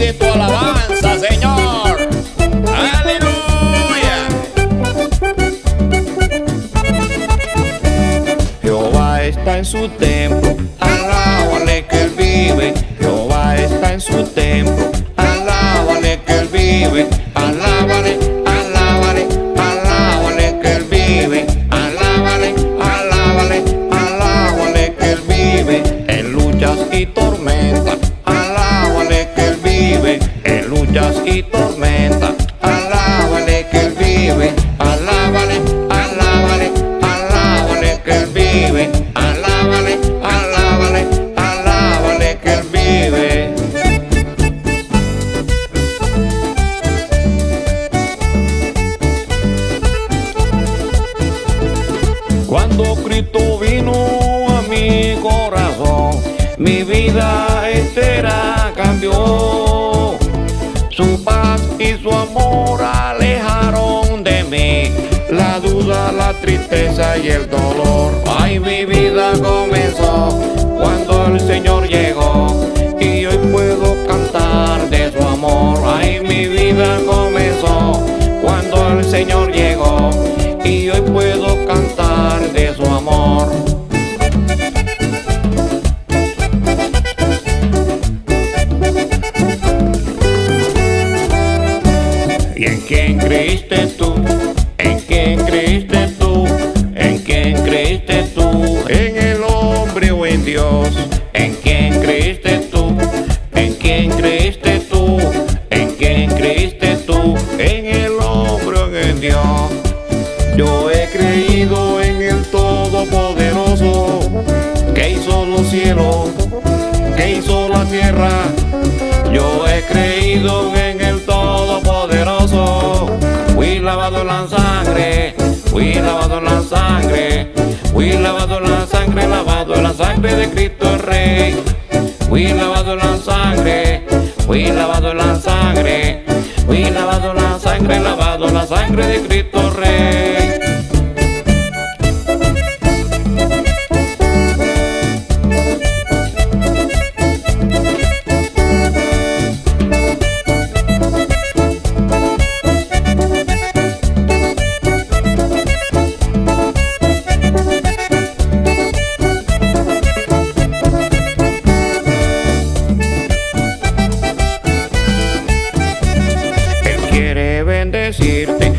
pide tu alabanza, Señor. Aleluya. Jehová está en su templo, alábale que él vive. Jehová está en su templo, Cuando Cristo vino a mi corazón, mi vida entera cambió. Su paz y su amor alejaron de mí la duda, la tristeza y el dolor. Ay, mi vida comenzó ¿Y en quién creíste tú? ¿En quién creíste fui lavado la sangre, lavado la sangre de Cristo Rey. Fui lavado la sangre, fui lavado la sangre, fui lavado la sangre, lavado la sangre de Cristo decirte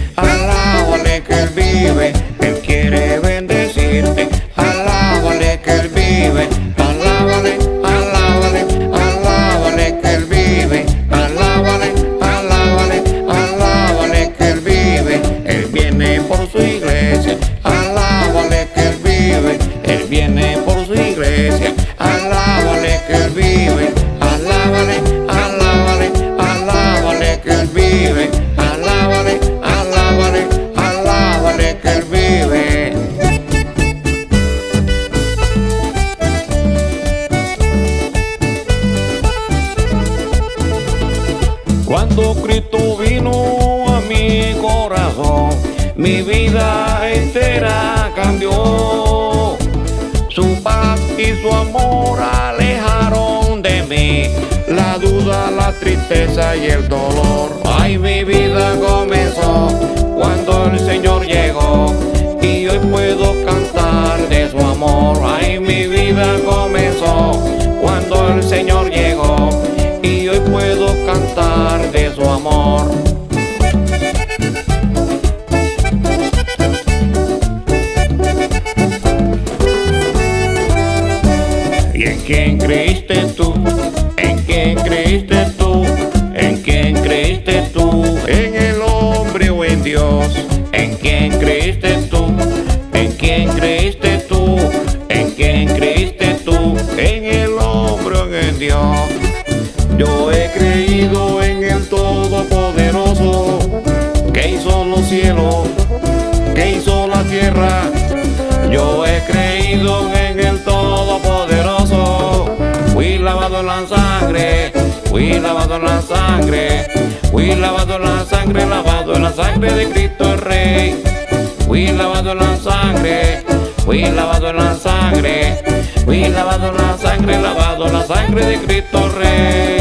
mi vida entera cambió. Su paz y su amor alejaron de mí la duda, la tristeza y el dolor. Ay, mi vida comenzó cuando el Señor llegó y hoy puedo cantar creíste tú? ¿En quién creíste tú? ¿En quién creíste tú? ¿En el hombre o en Dios? ¿En quién creíste tú? ¿En quién creíste tú? ¿En quién creíste tú? ¿En el hombre o en Dios? Yo he creído en el Todopoderoso que hizo los cielos, que hizo la tierra. Yo he creído en la sangre, fui lavado la sangre, fui lavado la sangre, lavado la sangre de Cristo Rey. Fui lavado la sangre, fui lavado la sangre, fui lavado la sangre, lavado la sangre de Cristo Rey.